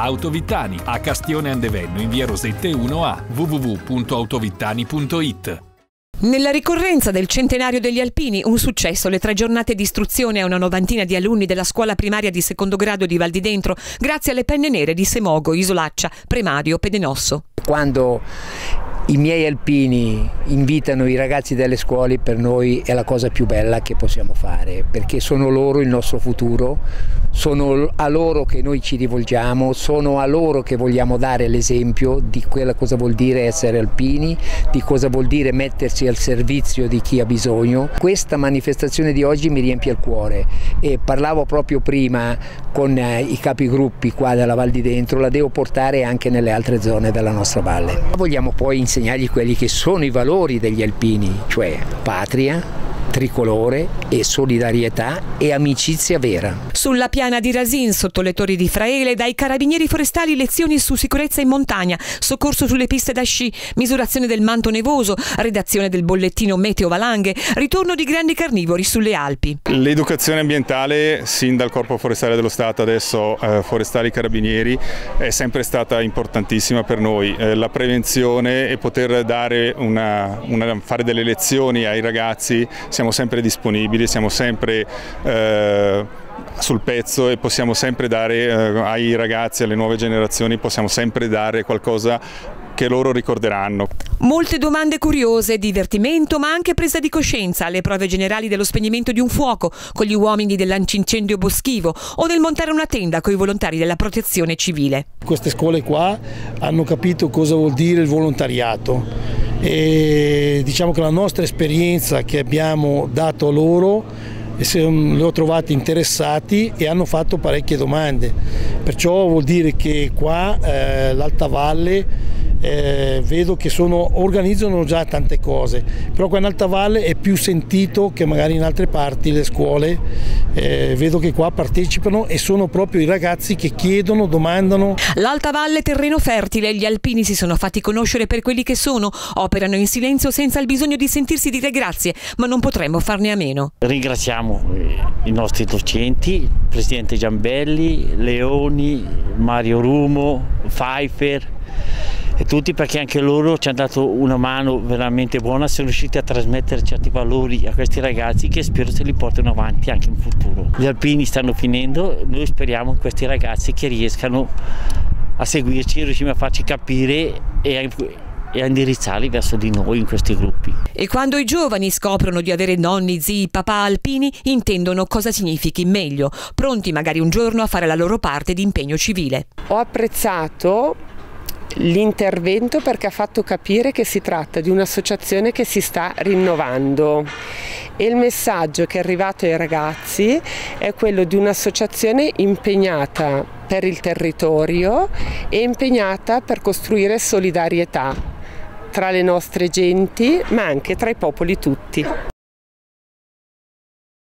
Autovittani a Castione Andevenno in via Rosette 1A www.autovittani.it nella ricorrenza del centenario degli Alpini, un successo, le tre giornate di istruzione a una novantina di alunni della scuola primaria di secondo grado di Val di Dentro, grazie alle penne nere di Semogo, Isolaccia, Premadio, Pedenosso. Quando i miei alpini invitano i ragazzi delle scuole, per noi è la cosa più bella che possiamo fare, perché sono loro il nostro futuro, sono a loro che noi ci rivolgiamo, sono a loro che vogliamo dare l'esempio di quella cosa vuol dire essere alpini, di cosa vuol dire mettersi al servizio di chi ha bisogno. Questa manifestazione di oggi mi riempie il cuore e parlavo proprio prima con eh, i capigruppi qua della Val di Dentro, la devo portare anche nelle altre zone della nostra valle. Vogliamo poi insegnargli quelli che sono i valori degli alpini, cioè patria, tricolore e solidarietà e amicizia vera. Sulla piana di Rasin, sotto le torri di Fraele, dai carabinieri forestali lezioni su sicurezza in montagna, soccorso sulle piste da sci, misurazione del manto nevoso, redazione del bollettino meteo valanghe, ritorno di grandi carnivori sulle Alpi. L'educazione ambientale, sin dal Corpo Forestale dello Stato, adesso eh, Forestali Carabinieri, è sempre stata importantissima per noi. Eh, la prevenzione e poter una, una, fare delle lezioni ai ragazzi siamo sempre disponibili, siamo sempre eh, sul pezzo e possiamo sempre dare eh, ai ragazzi, alle nuove generazioni, possiamo sempre dare qualcosa che loro ricorderanno. Molte domande curiose, divertimento ma anche presa di coscienza alle prove generali dello spegnimento di un fuoco con gli uomini dell'antincendio boschivo o del montare una tenda con i volontari della protezione civile. Queste scuole qua hanno capito cosa vuol dire il volontariato e diciamo che la nostra esperienza che abbiamo dato loro li ho trovati interessati e hanno fatto parecchie domande, perciò vuol dire che qua eh, l'Alta Valle eh, vedo che sono, organizzano già tante cose, però qua in Alta Valle è più sentito che magari in altre parti le scuole, eh, vedo che qua partecipano e sono proprio i ragazzi che chiedono, domandano. L'Alta Valle terreno fertile, gli alpini si sono fatti conoscere per quelli che sono, operano in silenzio senza il bisogno di sentirsi dire grazie, ma non potremmo farne a meno. Ringraziamo eh, i nostri docenti, Presidente Giambelli, Leoni, Mario Rumo, Pfeiffer, e tutti perché anche loro ci hanno dato una mano veramente buona, sono riusciti a trasmettere certi valori a questi ragazzi che spero se li portino avanti anche in futuro. Gli alpini stanno finendo, noi speriamo che questi ragazzi che riescano a seguirci, riuscire a farci capire e a e a indirizzarli verso di noi in questi gruppi. E quando i giovani scoprono di avere nonni, zii, papà alpini, intendono cosa significhi meglio, pronti magari un giorno a fare la loro parte di impegno civile. Ho apprezzato l'intervento perché ha fatto capire che si tratta di un'associazione che si sta rinnovando e il messaggio che è arrivato ai ragazzi è quello di un'associazione impegnata per il territorio e impegnata per costruire solidarietà tra le nostre genti ma anche tra i popoli tutti.